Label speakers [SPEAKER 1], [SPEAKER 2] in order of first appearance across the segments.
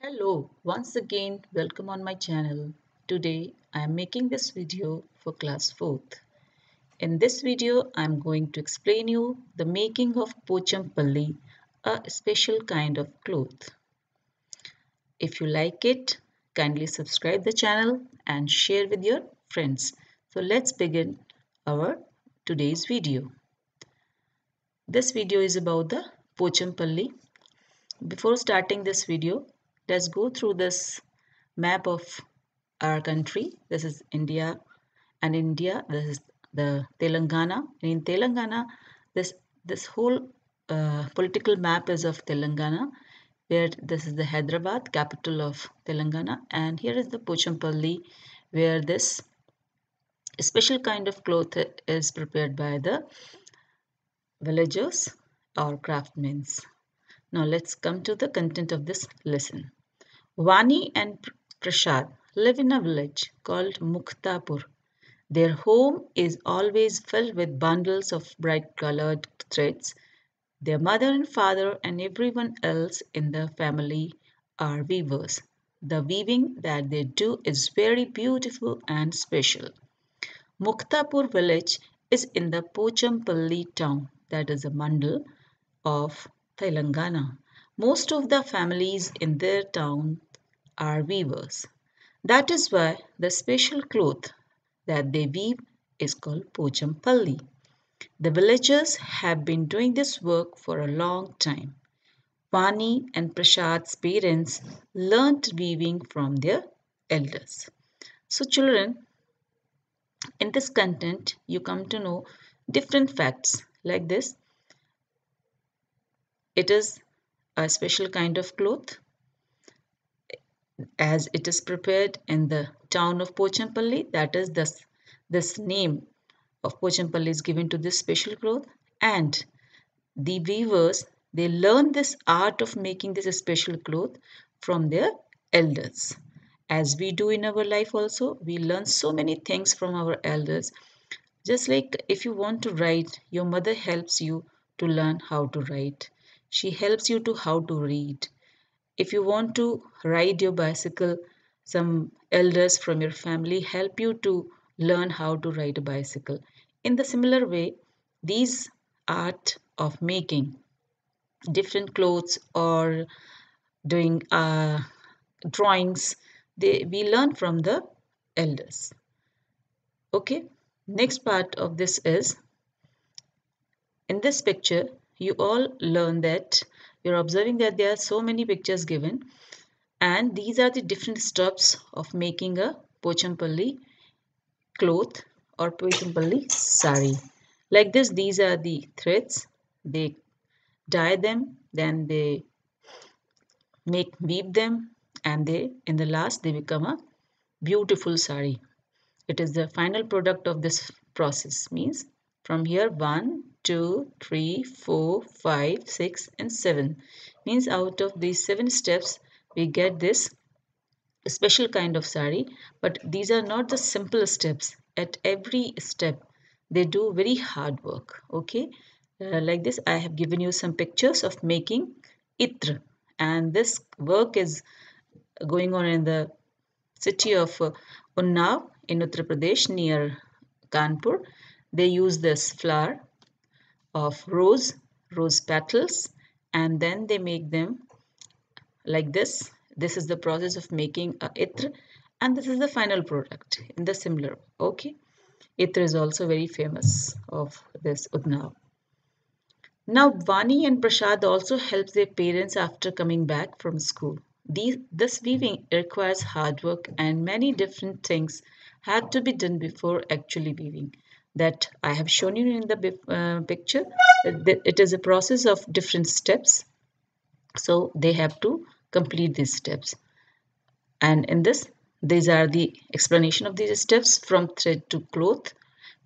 [SPEAKER 1] Hello, once again, welcome on my channel. Today I am making this video for class 4th. In this video, I am going to explain you the making of Pochampalli, a special kind of cloth. If you like it, kindly subscribe the channel and share with your friends. So let's begin our today's video. This video is about the Pochampalli. Before starting this video, let's go through this map of our country. This is India and India, this is the Telangana. And in Telangana, this, this whole uh, political map is of Telangana where this is the Hyderabad, capital of Telangana. And here is the Pochampalli where this special kind of cloth is prepared by the villagers or craftsmen. Now let's come to the content of this lesson. Vani and Prashad live in a village called Muktapur. Their home is always filled with bundles of bright colored threads. Their mother and father and everyone else in the family are weavers. The weaving that they do is very beautiful and special. Muktapur village is in the Pochampalli town, that is a mandal of Telangana. Most of the families in their town are weavers. That is why the special cloth that they weave is called Pochampalli. The villagers have been doing this work for a long time. Vani and Prashad's parents learnt weaving from their elders. So children, in this content, you come to know different facts like this. It is a special kind of cloth as it is prepared in the town of Pochampalli. That is this, this name of Pochampalli is given to this special cloth. And the weavers, they learn this art of making this special cloth from their elders. As we do in our life also, we learn so many things from our elders. Just like if you want to write, your mother helps you to learn how to write. She helps you to how to read if you want to ride your bicycle, some elders from your family help you to learn how to ride a bicycle. In the similar way, these art of making different clothes or doing uh, drawings, they, we learn from the elders. Okay, next part of this is in this picture, you all learn that you're observing that there are so many pictures given and these are the different steps of making a Pochampalli cloth or Pochampalli sari. Like this, these are the threads. They dye them, then they make weave them and they in the last they become a beautiful sari. It is the final product of this process means from here one two, three, four, five, six, and 7. Means out of these 7 steps, we get this special kind of sari. But these are not the simple steps. At every step, they do very hard work. Okay. Uh, like this, I have given you some pictures of making itra. And this work is going on in the city of uh, Unnao in Uttar Pradesh near Kanpur. They use this flour of rose, rose petals and then they make them like this. This is the process of making a itr and this is the final product in the similar. Okay. Itr is also very famous of this Udnav. Now Vani and Prashad also help their parents after coming back from school. These, this weaving requires hard work and many different things had to be done before actually weaving that I have shown you in the uh, picture. It is a process of different steps. So they have to complete these steps. And in this, these are the explanation of these steps from thread to cloth.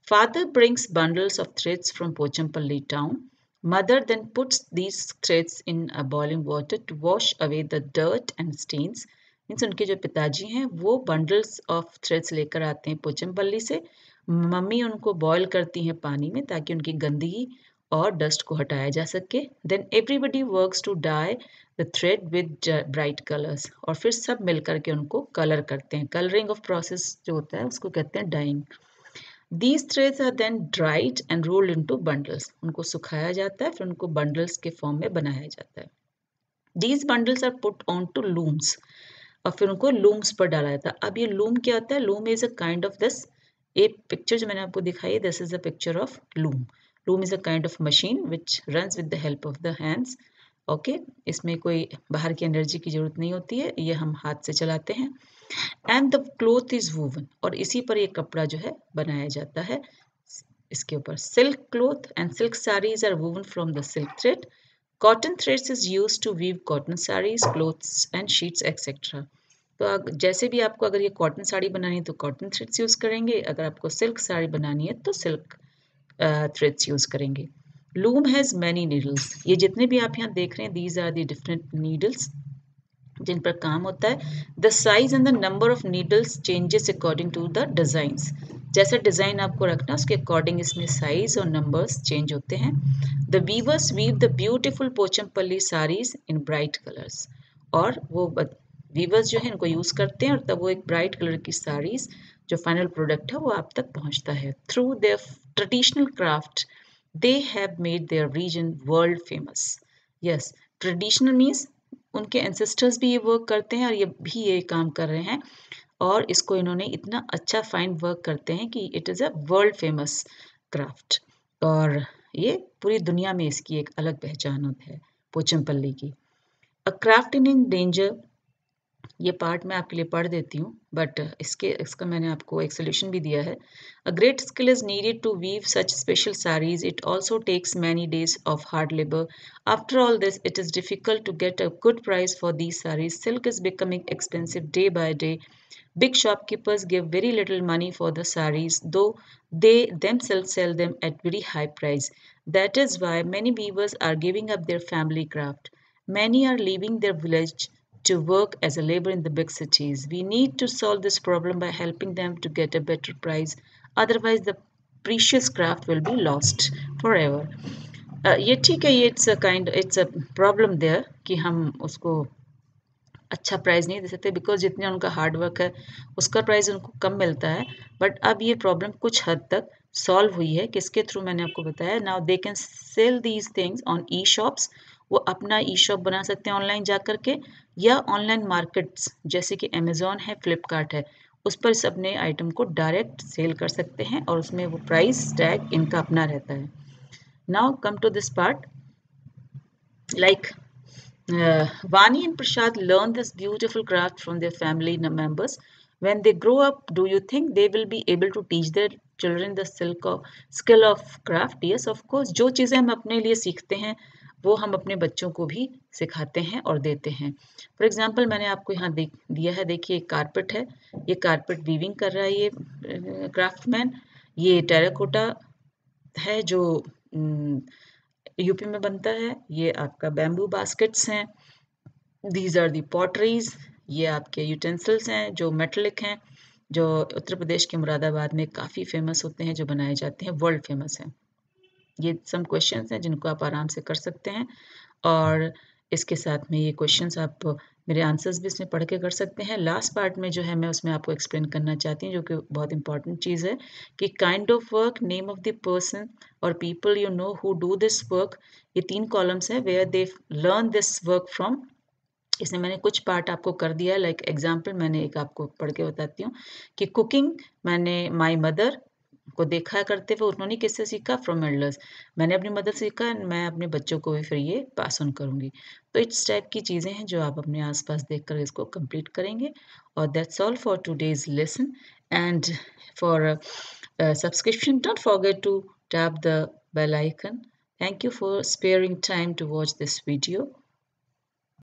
[SPEAKER 1] Father brings bundles of threads from Pochampalli town. Mother then puts these threads in a boiling water to wash away the dirt and stains. Means उनके जो पिताजी हैं वो bundles of threads लेकर आते हैं पोचमपल्ली से mummy उनको बॉईल करती हैं पानी में ताकि उनकी गंदगी और डस्ट को हटाया जा सके। Then everybody works to dye the thread with bright colours और फिर सब मिल करके उनको कलर करते हैं। कलरिंग ऑफ़ प्रोसेस जो होता है उसको कहते हैं dyeing these threads are then dried and rolled into bundles उनको सुखाया जाता है, फिर उनको बंडल्स के फॉर्म में बनाया जाता है। These bundles are put onto looms और फिर उनको लूम्स पर डाला जाता है। अब ये लूम क्या होता है? Loom is a kind of this एक पिक्चर जो मैंने आपको दिखाई this is a picture of loom loom is a kind of machine which run with the help of the hands okay इसमें कोई बाहर की एनर्जी की ज़रूरत नहीं होती है, ये हम हाथ से चलाते हैं. And the cloth is woven और इसी पर ये कपड़ा जो है, बनाया जाता है. इसके ऊपर silk cloth and silk saris are woven from the silk thread cotton threads is use to weave cotton saris clothes and sheets etcetera तो जैसे भी आपको अगर ये कॉटन साड़ी बनानी है तो कॉटन थ्रेड्स यूज़ करेंगे, अगर आपको सिल्क साड़ी बनानी है तो सिल्क थ्रेड्स यूज़ करेंगे। लूम हैज़ मैनी नीडल्स ये जितने भी आप यहाँ देख रहे हैं these are the different needles जिन पर काम होता है। The size and the number of needles changes according to the design जैसा डिज़ाइन आपको रखना, उसके अकॉर्डिंग इसमें साइज़ और नंबर्स चेंज होते हैं। The weavers weave the beautiful Pocham Pochampally saris in bright colours और वो वीवर्स जो है, इनको यूज़ करते हैं और तब वो एक ब्राइट कलर की साड़ीज, जो फाइनल प्रोडक्ट है, वो आप तक पहुँचता है। Through their traditional craft they have made their region world famous. Yes, traditional means उनके एंसेस्टर्स भी ये वर्क करते हैं और ये भी ये काम कर रहे हैं और इसको इन्होंने इतना अच्छा फाइन वर्क करते हैं कि it is a world famous craft और ये पूरी दुनिया में इसकी एक अलग पहचान है, पोचमपल्ली की। A craft in in danger ये पार्ट मैं आपके लिए पढ़ देती हूँ बट इसके, इसका मैंने आपको एक सोल्यूशन भी दिया है। A great skill is needed to weave such special saris it also takes many days of hard labour after all this it is difficult to get a good price for these saris silk is becoming expensive day by day big shopkeepers give very little money for the saris though they themselves sell them at very high price that is why many weavers are giving up their family craft many are leaving their village to work as a labor in the big cities. We need to solve this problem by helping them to get a better price. Otherwise, the precious craft will be lost forever. Uh, ये ठीक है ये it's a kind it's a problem there कि हम उसको अच्छा price नहीं दे सकते बिकॉज़ जितने उनका हार्ड वर्क है उसका प्राइस उनको कम मिलता है बट अब ये प्रॉब्लम कुछ हद तक सॉल्व हुई है किसके थ्रू मैंने आपको बताया now they can sell these things on e shops वो अपना ई शॉप बना सकते हैं ऑनलाइन जा कर के, या ऑनलाइन मार्केट्स जैसे कि अमेजोन है फ्लिपकार्ट है, उस पर इस अपने आइटम को डायरेक्ट सेल कर सकते हैं और उसमें वो प्राइस टैग इनका अपना रहता है। Now come to this part like Vani and Prasad learn this beautiful craft from their family members when they grow up do you think they will be able to teach their children the skill of craft yes of course जो चीज़ें हम अपने लिए सीखते हैं वो हम अपने बच्चों को भी सिखाते हैं और देते हैं। फॉर एग्ज़ाम्पल मैंने आपको यहाँ देख, दिया है, देखिए, एक कारपेट है। ये कारपेट वीविंग कर रहा है ये क्राफ्टमैन ये टेराकोटा है जो यूपी में बनता है। ये आपका बैम्बू बास्केट्स हैं। दीज आर दी पॉटरीज ये आपके यूटेंसिल्स हैं जो मेटलिक हैं, जो उत्तर प्रदेश के मुरादाबाद में काफ़ी फ़ेमस होते हैं, जो बनाए जाते हैं वर्ल्ड फ़ेमस हैं। ये सम क्वेश्चंस हैं जिनको आप आराम से कर सकते हैं और इसके साथ में ये क्वेश्चंस आप मेरे आंसर्स भी इसमें पढ़ के कर सकते हैं। लास्ट पार्ट में जो है मैं उसमें आपको एक्सप्लेन करना चाहती हूँ जो कि बहुत इंपॉर्टेंट चीज़ है कि kind of work name of the person और people you know who do this work ये तीन कॉलम्स हैं where they learn this work from इसमें मैंने कुछ पार्ट आपको कर दिया लाइक एग्ज़ाम्पल मैंने एक आपको पढ़ के बताती हूँ कि कुकिंग मैंने माई मदर को देखा करते हुए उन्होंने किससे सीखा? फ्रॉम एल्डर्स मैंने अपनी मदद सीखा एंड मैं अपने बच्चों को भी फिर ये पास ऑन करूँगी। तो इस टाइप की चीज़ें हैं जो आप अपने आसपास देखकर इसको कंप्लीट करेंगे। और that's all for today's lesson and for subscription don't forget to tap the bell icon. Thank you for sparing time to watch this video.